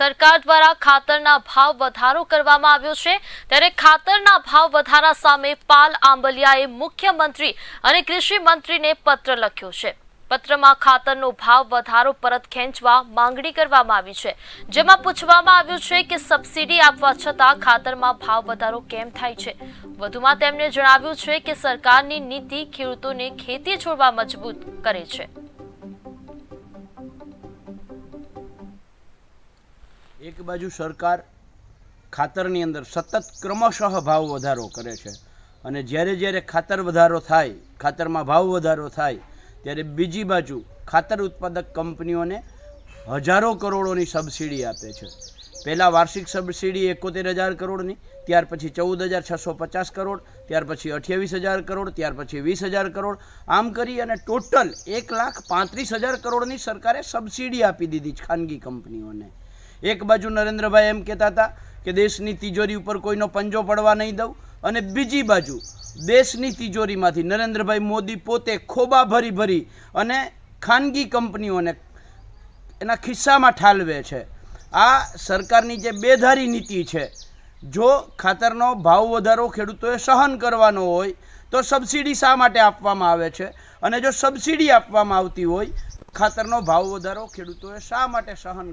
સરકાર દ્વારા ખાતરના ભાવ વધારો કરવામાં આવ્યો છે. ત્યારે ખાતરના ભાવ વધારા સામે પાલ આંબલિયાએ મુખ્યમંત્રી અને કૃષિ મંત્રીને પત્ર લખ્યો છે. પત્રમાં ખાતરનો ભાવ વધારો પરત ખેંચવા માંગણી કરવામાં આવી છે. જેમાં પૂછવામાં આવ્યું છે કે સબસિડી આપવા છતાં ખાતરમાં ભાવ વધારો કેમ થાય છે? વધુમાં તેમણે જણાવ્યું છે કે સરકારની નીતિ ખેડૂતોને ખેતી છોડવા મજબૂત કરે છે. એક બાજુ સરકાર ખાતરની અંદર સતત ક્રમશઃ ભાવ વધારો કરે છે. અને જ્યારે જ્યારે ખાતર વધારો થાય, ખાતરમાં ભાવ વધારો થાય, ત્યારે બીજી બાજુ ખાતર ઉત્પાદક કંપનીઓને હજારો કરોડોની સબસિડી આપે છે. પહેલાં વાર્ષિક સબસિડી એકોતેર હજાર કરોડની, ત્યાર પછી ચૌદ હજાર છસો પચાસ કરોડ, ત્યાર પછી અઠ્યાવીસ હજાર કરોડ, ત્યાર પછી વીસ હજાર કરોડ. આમ કરી અને ટોટલ એક લાખ પાંત્રીસ હજાર કરોડની સરકારે સબસિડી આપી દીધી ખાનગી કંપનીઓને. એક બાજુ નરેન્દ્રભાઈ એમ કહેતા હતા કે દેશની તિજોરી ઉપર કોઈનો પંજો પડવા નહીં દઉં અને બીજી બાજુ દેશની તિજોરીમાંથી નરેન્દ્રભાઈ મોદી પોતે ખોબા ભરી ભરી અને ખાનગી કંપનીઓને એના ખિસ્સામાં ઠાલવે છે. આ સરકારની જે બેધારી નીતિ છે, જો ખાતરનો ભાવ વધારો ખેડૂતોએ સહન કરવાનો હોય, તો સબસિડી શા માટે આપવામાં આવે છે? અને જો સબસિડી આપવામાં આવતી હોય, ખાતરનો ભાવ વધારો ખેડૂતોએ શા માટે સહન